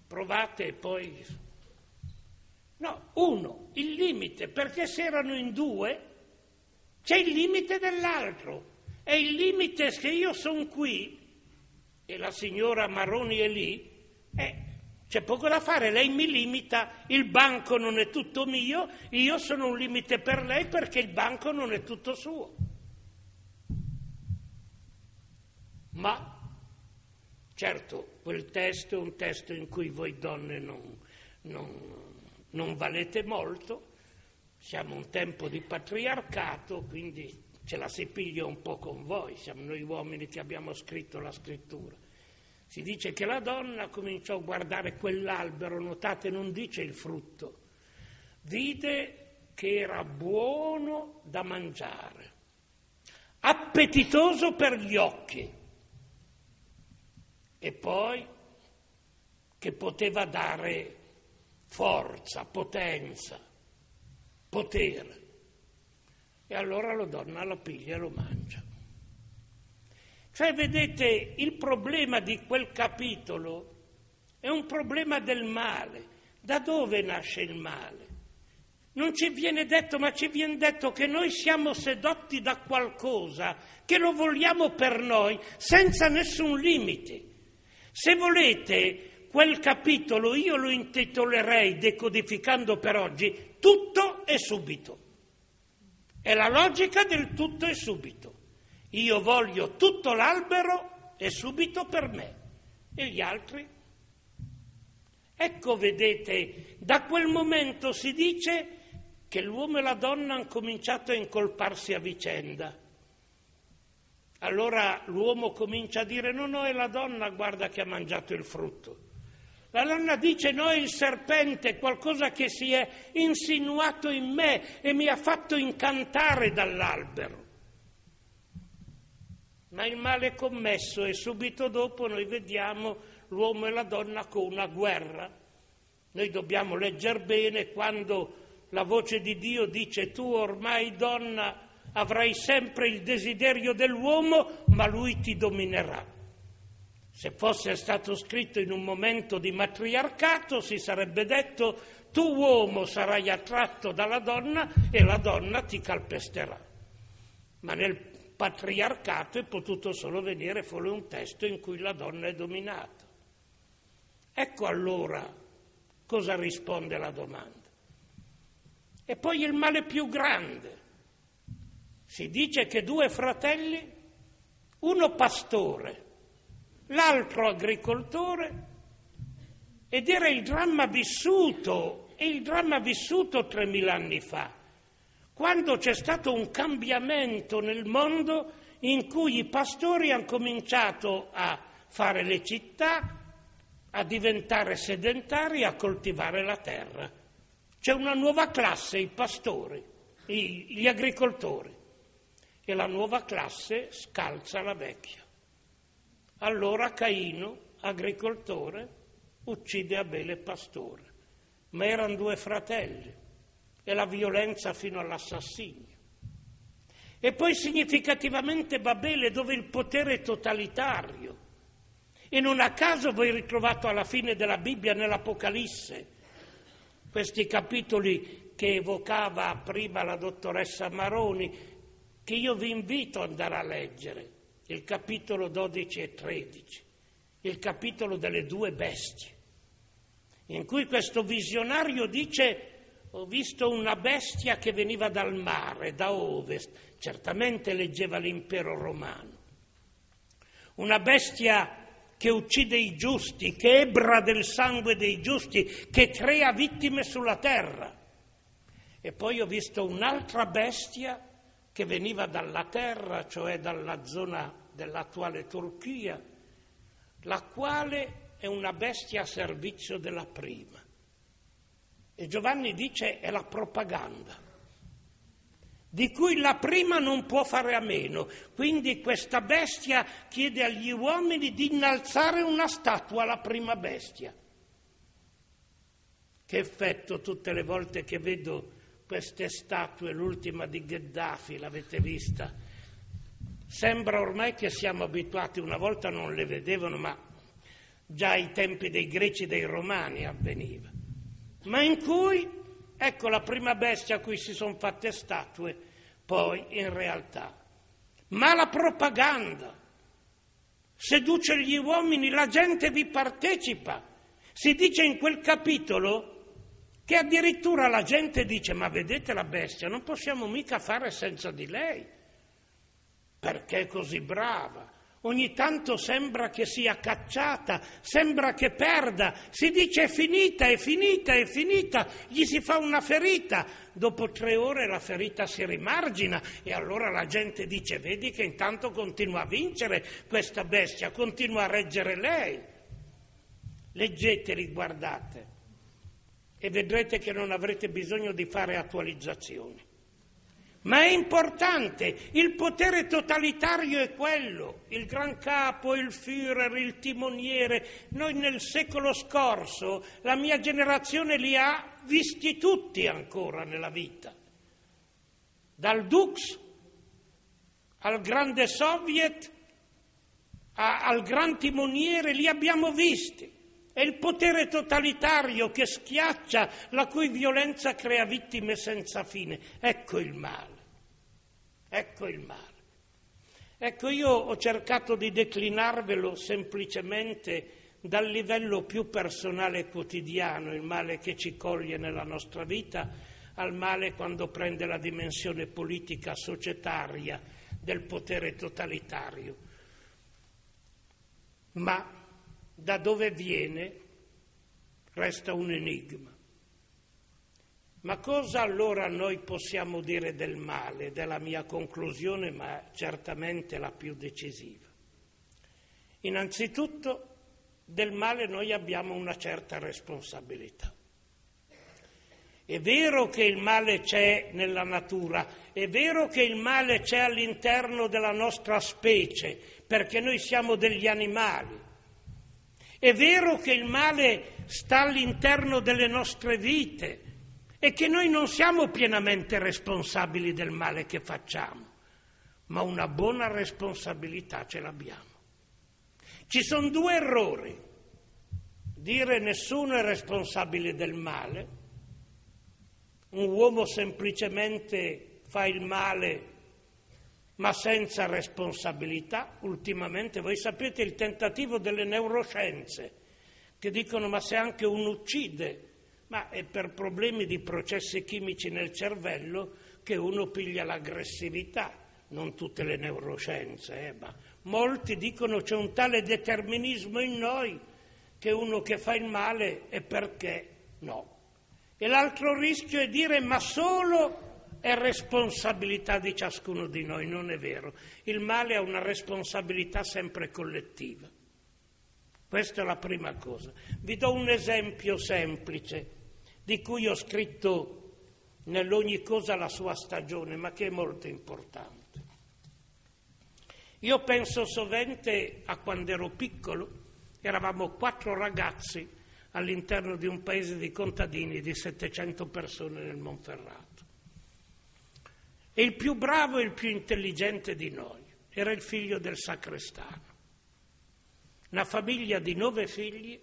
provate e poi... No, uno, il limite, perché se erano in due c'è il limite dell'altro. E il limite che io sono qui e la signora Maroni è lì, eh, c'è poco da fare, lei mi limita, il banco non è tutto mio, io sono un limite per lei perché il banco non è tutto suo. Ma certo, quel testo è un testo in cui voi donne non, non, non valete molto, siamo un tempo di patriarcato, quindi ce la si piglia un po' con voi, siamo noi uomini che abbiamo scritto la scrittura. Si dice che la donna cominciò a guardare quell'albero, notate non dice il frutto, vide che era buono da mangiare, appetitoso per gli occhi e poi che poteva dare forza, potenza, potere. E allora la donna lo piglia e lo mangia. Cioè, vedete, il problema di quel capitolo è un problema del male. Da dove nasce il male? Non ci viene detto, ma ci viene detto che noi siamo sedotti da qualcosa, che lo vogliamo per noi, senza nessun limite. Se volete, quel capitolo io lo intitolerei, decodificando per oggi, tutto e subito. È la logica del tutto e subito. Io voglio tutto l'albero e subito per me. E gli altri? Ecco, vedete, da quel momento si dice che l'uomo e la donna hanno cominciato a incolparsi a vicenda. Allora l'uomo comincia a dire no, no, è la donna, guarda che ha mangiato il frutto. La donna dice no, è il serpente, qualcosa che si è insinuato in me e mi ha fatto incantare dall'albero. Ma il male è commesso e subito dopo noi vediamo l'uomo e la donna con una guerra. Noi dobbiamo leggere bene quando la voce di Dio dice tu ormai donna avrai sempre il desiderio dell'uomo, ma lui ti dominerà. Se fosse stato scritto in un momento di matriarcato si sarebbe detto tu uomo sarai attratto dalla donna e la donna ti calpesterà. Ma nel patriarcato è potuto solo venire fuori un testo in cui la donna è dominata. Ecco allora cosa risponde la domanda. E poi il male più grande. Si dice che due fratelli, uno pastore, l'altro agricoltore, ed era il dramma vissuto, e il dramma vissuto 3000 anni fa, quando c'è stato un cambiamento nel mondo in cui i pastori hanno cominciato a fare le città, a diventare sedentari, a coltivare la terra. C'è una nuova classe, i pastori, gli agricoltori, e la nuova classe scalza la vecchia. Allora Caino, agricoltore, uccide Abele pastore, ma erano due fratelli e la violenza fino all'assassinio. E poi significativamente Babele dove il potere è totalitario. E non a caso voi ritrovato alla fine della Bibbia nell'Apocalisse questi capitoli che evocava prima la dottoressa Maroni, che io vi invito ad andare a leggere il capitolo 12 e 13, il capitolo delle due bestie, in cui questo visionario dice ho visto una bestia che veniva dal mare, da ovest, certamente leggeva l'impero romano, una bestia che uccide i giusti, che ebra del sangue dei giusti, che crea vittime sulla terra. E poi ho visto un'altra bestia che veniva dalla terra, cioè dalla zona dell'attuale Turchia, la quale è una bestia a servizio della prima. E Giovanni dice è la propaganda, di cui la prima non può fare a meno. Quindi questa bestia chiede agli uomini di innalzare una statua alla prima bestia. Che effetto tutte le volte che vedo queste statue, l'ultima di Gheddafi, l'avete vista? Sembra ormai che siamo abituati, una volta non le vedevano, ma già ai tempi dei greci e dei romani avveniva, ma in cui Ecco la prima bestia a cui si sono fatte statue, poi in realtà. Ma la propaganda seduce gli uomini, la gente vi partecipa. Si dice in quel capitolo che addirittura la gente dice ma vedete la bestia, non possiamo mica fare senza di lei, perché è così brava. Ogni tanto sembra che sia cacciata, sembra che perda, si dice è finita, è finita, è finita, gli si fa una ferita, dopo tre ore la ferita si rimargina e allora la gente dice vedi che intanto continua a vincere questa bestia, continua a reggere lei. Leggeteli, guardate e vedrete che non avrete bisogno di fare attualizzazioni. Ma è importante, il potere totalitario è quello, il gran capo, il Führer, il timoniere. Noi nel secolo scorso, la mia generazione li ha visti tutti ancora nella vita. Dal Dux al grande Soviet, al gran timoniere, li abbiamo visti. È il potere totalitario che schiaccia, la cui violenza crea vittime senza fine. Ecco il male. Ecco il male. Ecco, io ho cercato di declinarvelo semplicemente dal livello più personale e quotidiano, il male che ci coglie nella nostra vita, al male quando prende la dimensione politica, societaria del potere totalitario. Ma da dove viene resta un enigma. Ma cosa allora noi possiamo dire del male, della mia conclusione, ma certamente la più decisiva? Innanzitutto del male noi abbiamo una certa responsabilità. È vero che il male c'è nella natura, è vero che il male c'è all'interno della nostra specie, perché noi siamo degli animali, è vero che il male sta all'interno delle nostre vite e che noi non siamo pienamente responsabili del male che facciamo, ma una buona responsabilità ce l'abbiamo. Ci sono due errori. Dire nessuno è responsabile del male, un uomo semplicemente fa il male ma senza responsabilità. Ultimamente voi sapete il tentativo delle neuroscienze che dicono ma se anche uno uccide, ma è per problemi di processi chimici nel cervello che uno piglia l'aggressività, non tutte le neuroscienze, eh, ma molti dicono c'è un tale determinismo in noi che uno che fa il male è perché no. E l'altro rischio è dire ma solo è responsabilità di ciascuno di noi, non è vero. Il male ha una responsabilità sempre collettiva. Questa è la prima cosa. Vi do un esempio semplice di cui ho scritto nell'ogni cosa la sua stagione, ma che è molto importante. Io penso sovente a quando ero piccolo, eravamo quattro ragazzi all'interno di un paese di contadini di 700 persone nel Monferrato. E il più bravo e il più intelligente di noi era il figlio del sacrestano. Una famiglia di nove figli,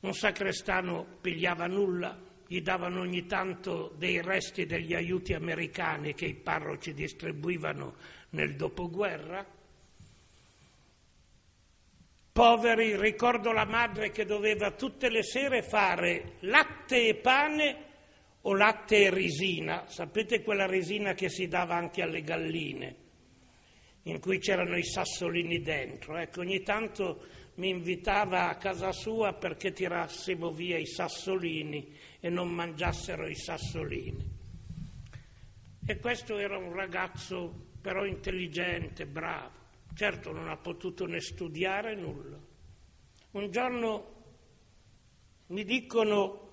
un sacrestano pigliava nulla, gli davano ogni tanto dei resti degli aiuti americani che i parroci distribuivano nel dopoguerra. Poveri, ricordo la madre che doveva tutte le sere fare latte e pane o latte e resina, sapete quella resina che si dava anche alle galline, in cui c'erano i sassolini dentro. Ecco, ogni tanto mi invitava a casa sua perché tirassimo via i sassolini e non mangiassero i sassolini. E questo era un ragazzo però intelligente, bravo. Certo non ha potuto né studiare nulla. Un giorno mi dicono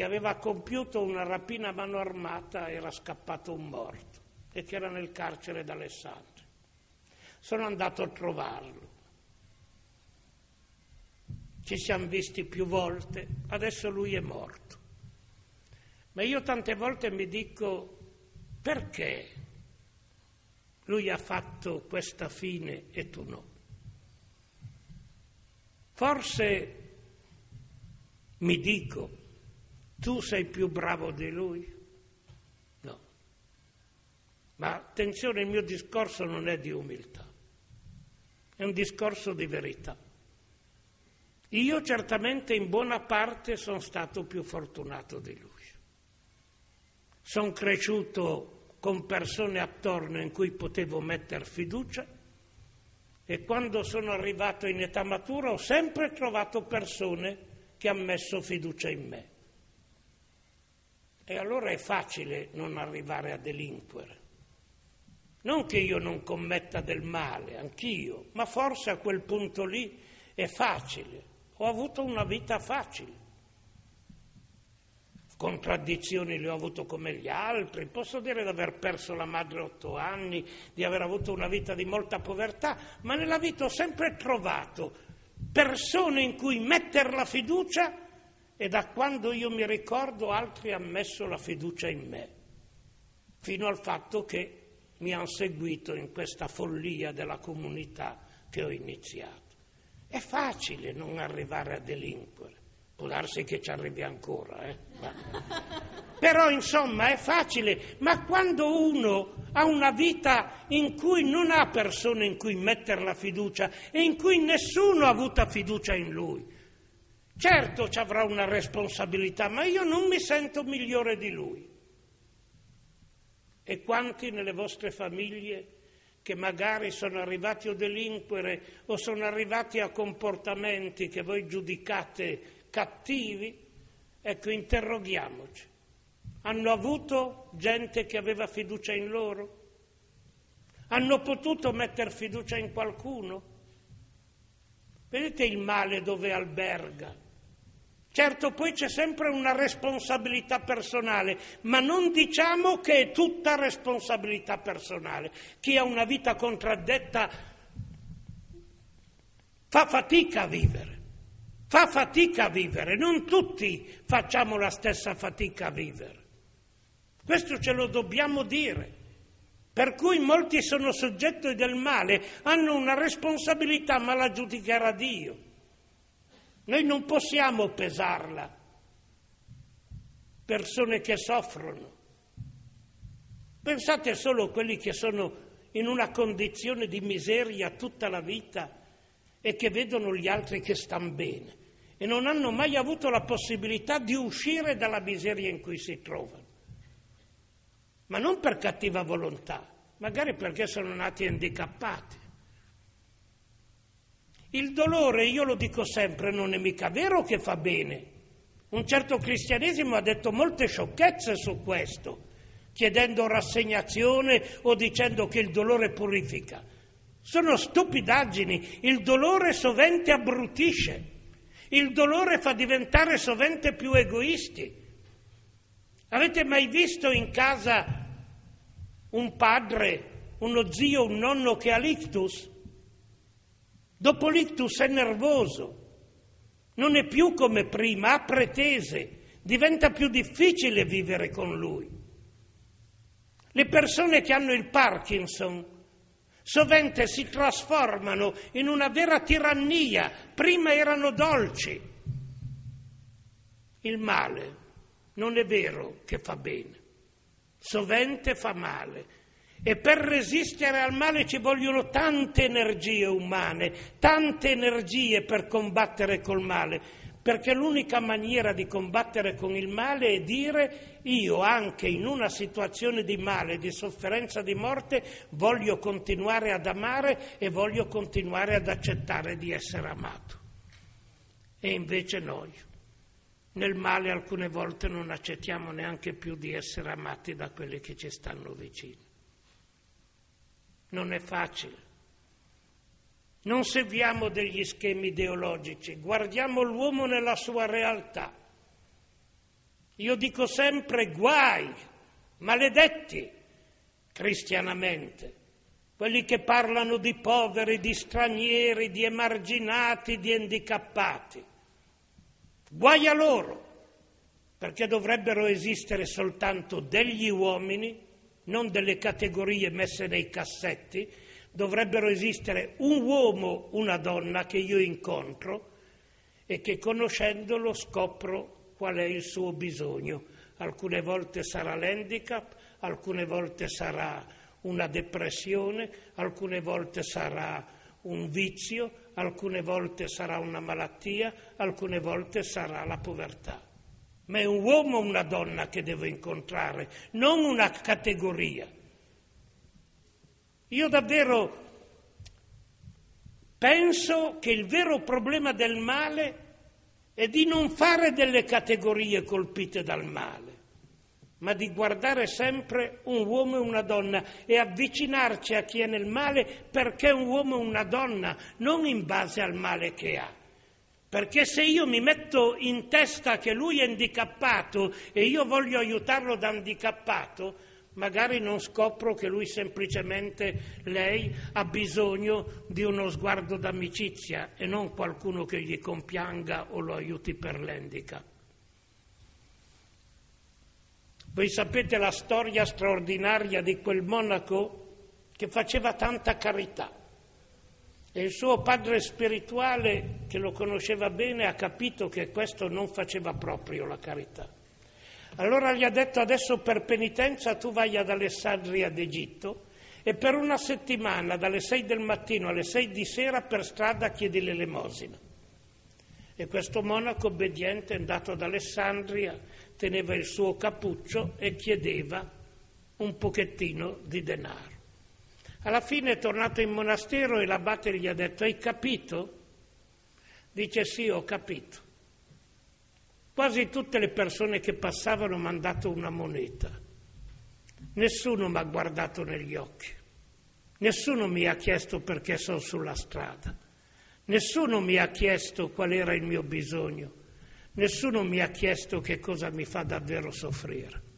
che aveva compiuto una rapina a mano armata era scappato un morto e che era nel carcere d'Alessandria. Sono andato a trovarlo. Ci siamo visti più volte, adesso lui è morto. Ma io tante volte mi dico perché lui ha fatto questa fine e tu no. Forse mi dico Tu sei più bravo di lui? No. Ma attenzione, il mio discorso non è di umiltà, è un discorso di verità. Io certamente in buona parte sono stato più fortunato di lui. Sono cresciuto con persone attorno in cui potevo mettere fiducia e quando sono arrivato in età matura ho sempre trovato persone che hanno messo fiducia in me. E allora è facile non arrivare a delinquere. Non che io non commetta del male, anch'io, ma forse a quel punto lì è facile ho avuto una vita facile. Contraddizioni le ho avuto come gli altri, posso dire di aver perso la madre a otto anni, di aver avuto una vita di molta povertà, ma nella vita ho sempre trovato persone in cui mettere la fiducia e da quando io mi ricordo altri hanno messo la fiducia in me, fino al fatto che mi hanno seguito in questa follia della comunità che ho iniziato. È facile non arrivare a delinquere, può darsi che ci arrivi ancora, eh? ma... [laughs] però insomma è facile, ma quando uno ha una vita in cui non ha persone in cui mettere la fiducia e in cui nessuno ha avuto fiducia in lui, certo ci avrà una responsabilità, ma io non mi sento migliore di lui. E quanti nelle vostre famiglie che magari sono arrivati a delinquere o sono arrivati a comportamenti che voi giudicate cattivi, ecco, interroghiamoci. Hanno avuto gente che aveva fiducia in loro? Hanno potuto mettere fiducia in qualcuno? Vedete il male dove alberga? Certo, poi c'è sempre una responsabilità personale, ma non diciamo che è tutta responsabilità personale. Chi ha una vita contraddetta fa fatica a vivere, fa fatica a vivere, non tutti facciamo la stessa fatica a vivere. Questo ce lo dobbiamo dire. Per cui molti sono soggetti del male, hanno una responsabilità, ma la giudicherà Dio. Noi non possiamo pesarla. Persone che soffrono. Pensate solo a quelli che sono in una condizione di miseria tutta la vita e che vedono gli altri che stanno bene e non hanno mai avuto la possibilità di uscire dalla miseria in cui si trovano. Ma non per cattiva volontà, magari perché sono nati handicappati. Il dolore, io lo dico sempre, non è mica vero che fa bene. Un certo cristianesimo ha detto molte sciocchezze su questo, chiedendo rassegnazione o dicendo che il dolore purifica. Sono stupidaggini, il dolore sovente abbrutisce, il dolore fa diventare sovente più egoisti. Avete mai visto in casa un padre, uno zio, un nonno che ha l'ictus? Dopo l'ictus è nervoso, non è più come prima, ha pretese, diventa più difficile vivere con lui. Le persone che hanno il Parkinson sovente si trasformano in una vera tirannia, prima erano dolci. Il male non è vero che fa bene, sovente fa male e per resistere al male ci vogliono tante energie umane, tante energie per combattere col male, perché l'unica maniera di combattere con il male è dire io anche in una situazione di male, di sofferenza, di morte, voglio continuare ad amare e voglio continuare ad accettare di essere amato. E invece noi, nel male alcune volte non accettiamo neanche più di essere amati da quelli che ci stanno vicini. Non è facile. Non seguiamo degli schemi ideologici, guardiamo l'uomo nella sua realtà. Io dico sempre guai, maledetti cristianamente, quelli che parlano di poveri, di stranieri, di emarginati, di handicappati. Guai a loro, perché dovrebbero esistere soltanto degli uomini non delle categorie messe nei cassetti, dovrebbero esistere un uomo, una donna che io incontro e che conoscendolo scopro qual è il suo bisogno. Alcune volte sarà l'handicap, alcune volte sarà una depressione, alcune volte sarà un vizio, alcune volte sarà una malattia, alcune volte sarà la povertà. Ma è un uomo o una donna che devo incontrare, non una categoria. Io davvero penso che il vero problema del male è di non fare delle categorie colpite dal male ma di guardare sempre un uomo e una donna e avvicinarci a chi è nel male perché è un uomo e una donna, non in base al male che ha. Perché se io mi metto in testa che lui è handicappato e io voglio aiutarlo da handicappato, magari non scopro che lui semplicemente, lei, ha bisogno di uno sguardo d'amicizia e non qualcuno che gli compianga o lo aiuti per l'handicap. Voi sapete la storia straordinaria di quel monaco che faceva tanta carità e il suo padre spirituale, che lo conosceva bene, ha capito che questo non faceva proprio la carità. Allora gli ha detto adesso per penitenza tu vai ad Alessandria d'Egitto e per una settimana dalle sei del mattino alle sei di sera per strada chiedi l'elemosina. E questo monaco obbediente andato ad Alessandria, teneva il suo cappuccio e chiedeva un pochettino di denaro. Alla fine è tornato in monastero e l'abate gli ha detto hai capito? Dice sì, ho capito. Quasi tutte le persone che passavano mi hanno dato una moneta. Nessuno mi ha guardato negli occhi. Nessuno mi ha chiesto perché sono sulla strada. Nessuno mi ha chiesto qual era il mio bisogno. Nessuno mi ha chiesto che cosa mi fa davvero soffrire.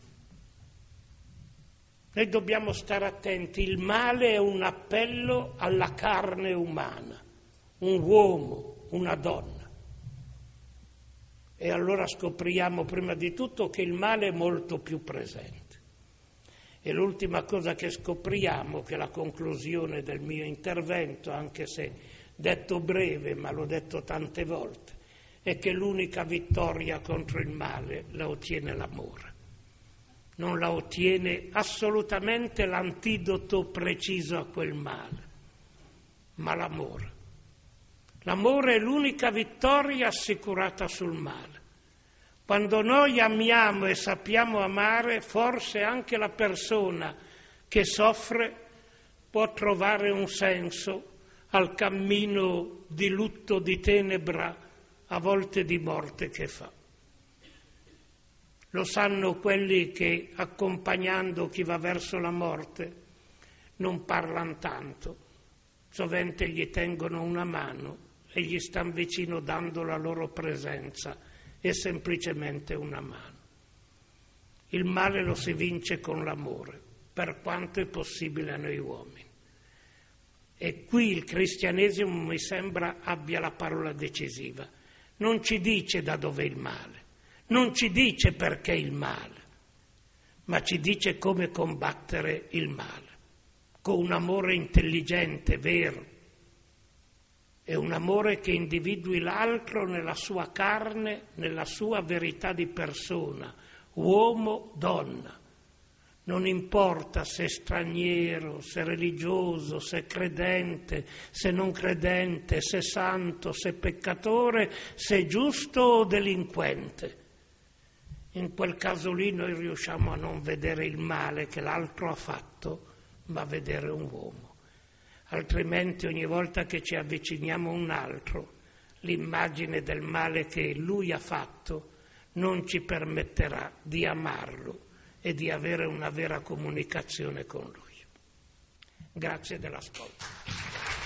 Noi dobbiamo stare attenti, il male è un appello alla carne umana, un uomo, una donna. E allora scopriamo prima di tutto che il male è molto più presente. E l'ultima cosa che scopriamo, che è la conclusione del mio intervento, anche se detto breve, ma l'ho detto tante volte, è che l'unica vittoria contro il male la ottiene l'amore. Non la ottiene assolutamente l'antidoto preciso a quel male, ma l'amore. L'amore è l'unica vittoria assicurata sul male. Quando noi amiamo e sappiamo amare, forse anche la persona che soffre può trovare un senso al cammino di lutto, di tenebra a volte di morte che fa. Lo sanno quelli che accompagnando chi va verso la morte non parlano tanto, sovente gli tengono una mano e gli stanno vicino dando la loro presenza e semplicemente una mano. Il male lo si vince con l'amore, per quanto è possibile a noi uomini. E qui il cristianesimo mi sembra abbia la parola decisiva non ci dice da dove il male, non ci dice perché il male, ma ci dice come combattere il male, con un amore intelligente, vero, è un amore che individui l'altro nella sua carne, nella sua verità di persona, uomo, donna non importa se straniero, se religioso, se credente, se non credente, se santo, se peccatore, se giusto o delinquente. In quel caso lì noi riusciamo a non vedere il male che l'altro ha fatto, ma vedere un uomo. Altrimenti ogni volta che ci avviciniamo a un altro, l'immagine del male che lui ha fatto non ci permetterà di amarlo e di avere una vera comunicazione con Lui. Grazie dell'ascolto.